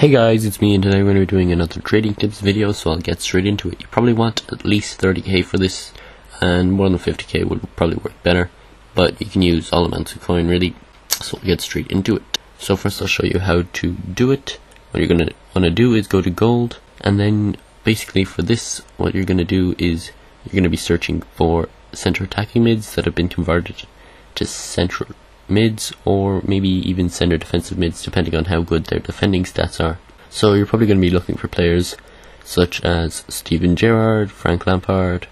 Hey guys, it's me and today we're going to be doing another trading tips video so I'll get straight into it. You probably want at least 30k for this and more than 50k would probably work better but you can use all amounts of coin really so we'll get straight into it. So first I'll show you how to do it. What you're going to want to do is go to gold and then basically for this what you're going to do is you're going to be searching for center attacking mids that have been converted to central mids or maybe even center defensive mids depending on how good their defending stats are. So you're probably going to be looking for players such as Steven Gerrard, Frank Lampard,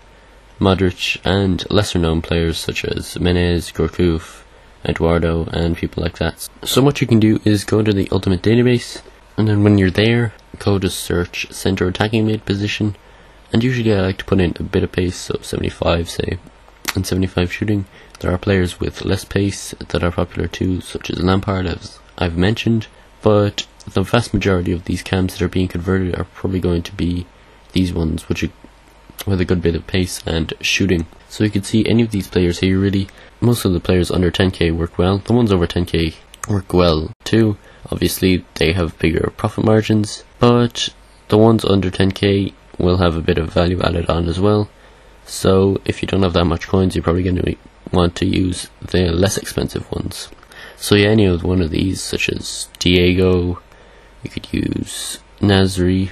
Modric and lesser known players such as Menez, Gourcuff, Eduardo and people like that. So what you can do is go to the ultimate database and then when you're there go to search center attacking mid position and usually I like to put in a bit of pace so 75 say and 75 shooting there are players with less pace that are popular too, such as Lampard, as I've mentioned, but the vast majority of these cams that are being converted are probably going to be these ones, which are with a good bit of pace and shooting. So you can see any of these players here really, most of the players under 10k work well, the ones over 10k work well too. Obviously they have bigger profit margins, but the ones under 10k will have a bit of value added on as well. So if you don't have that much coins, you're probably going to want to use the less expensive ones. So yeah, any of one of these, such as Diego, you could use Nasri,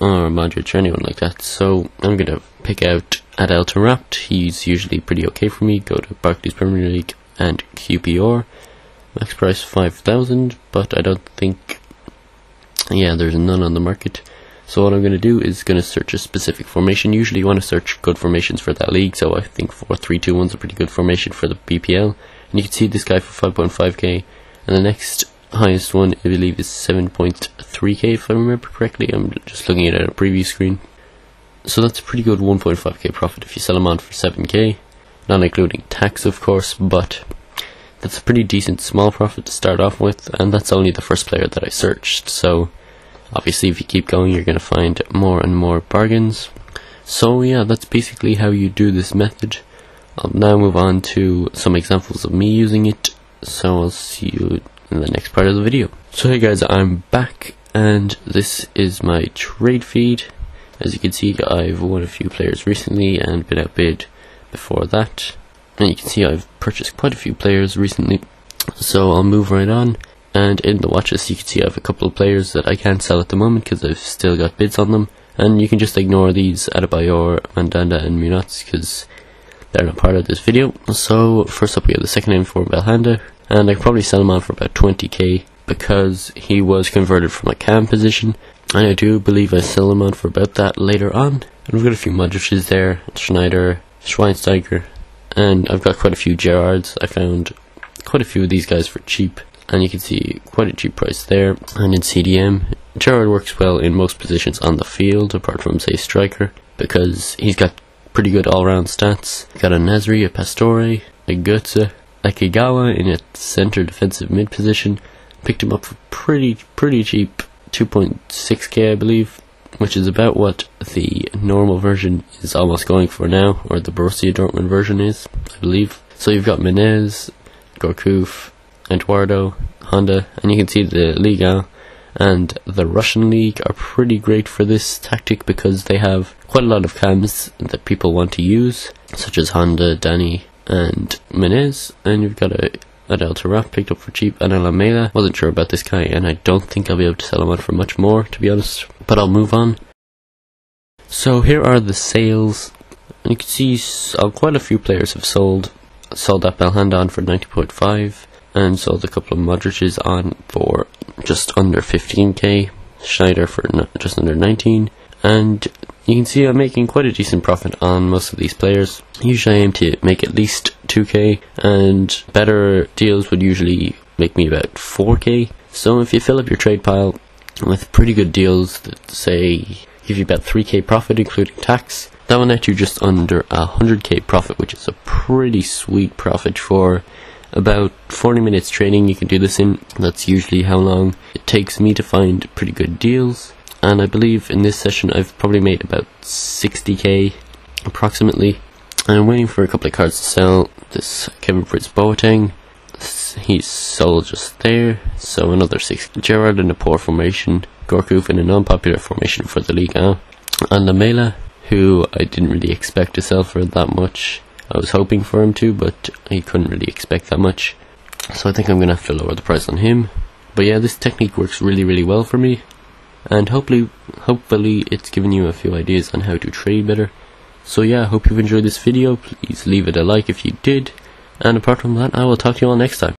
or Modric, or anyone like that. So I'm gonna pick out Adel Taarabt. He's usually pretty okay for me. Go to Barclays Premier League and QPR. Max price 5,000, but I don't think, yeah, there's none on the market. So what I'm going to do is going to search a specific formation. Usually you want to search good formations for that league, so I think 4-3-2-1 is a pretty good formation for the BPL. And you can see this guy for 5.5k, and the next highest one I believe is 7.3k if I remember correctly. I'm just looking at a preview screen. So that's a pretty good 1.5k profit if you sell them on for 7k, not including tax of course, but that's a pretty decent small profit to start off with, and that's only the first player that I searched, so Obviously, if you keep going, you're going to find more and more bargains. So yeah, that's basically how you do this method. I'll now move on to some examples of me using it. So I'll see you in the next part of the video. So hey guys, I'm back and this is my trade feed. As you can see, I've won a few players recently and been outbid before that. And you can see I've purchased quite a few players recently. So I'll move right on. And in the watch list you can see I have a couple of players that I can't sell at the moment because I've still got bids on them. And you can just ignore these Adebayor, Mandanda and Munats because they're not part of this video. So first up we have the second name for Belhanda and I could probably sell him on for about 20k because he was converted from a cam position and I do believe I sell him on for about that later on. And we've got a few Modric's there, Schneider, Schweinsteiger, and I've got quite a few Gerrards. I found quite a few of these guys for cheap and you can see quite a cheap price there. And in CDM Gerrard works well in most positions on the field apart from say striker because he's got pretty good all-round stats. Got a Nasri, a Pastore, a Götze, a Kagawa in a center defensive mid position. Picked him up for pretty pretty cheap 2.6k I believe which is about what the normal version is almost going for now or the Borussia Dortmund version is I believe. So you've got Menez, Gourcuff, Eduardo, Honda, and you can see the Liga and the Russian league are pretty great for this tactic because they have quite a lot of cams that people want to use, such as Honda, Danny, and Menez, and you've got a Adel Taarabt picked up for cheap, and a Lamela. Wasn't sure about this guy, and I don't think I'll be able to sell him on for much more, to be honest. But I'll move on. So here are the sales, and you can see uh, quite a few players have sold. Sold that Belhanda on for 90.5 and sold a couple of Modric's on for just under 15k, Schneider for just under 19, and you can see I'm making quite a decent profit on most of these players. Usually I aim to make at least 2k, and better deals would usually make me about 4k. So if you fill up your trade pile with pretty good deals that say give you about 3k profit including tax, that will net you just under a 100k profit, which is a pretty sweet profit for about 40 minutes training you can do this in. That's usually how long it takes me to find pretty good deals. And I believe in this session I've probably made about 60k approximately. I'm waiting for a couple of cards to sell. This Kevin Prince Boateng, he's sold just there. So another 6. Gerrard in a poor formation, Gourcuff in an unpopular formation for the league 1. And Lamela, who I didn't really expect to sell for that much. I was hoping for him to, but I couldn't really expect that much. So I think I'm going to have to lower the price on him. But yeah, this technique works really, really well for me. And hopefully, hopefully it's given you a few ideas on how to trade better. So yeah, I hope you've enjoyed this video. Please leave it a like if you did. And apart from that, I will talk to you all next time.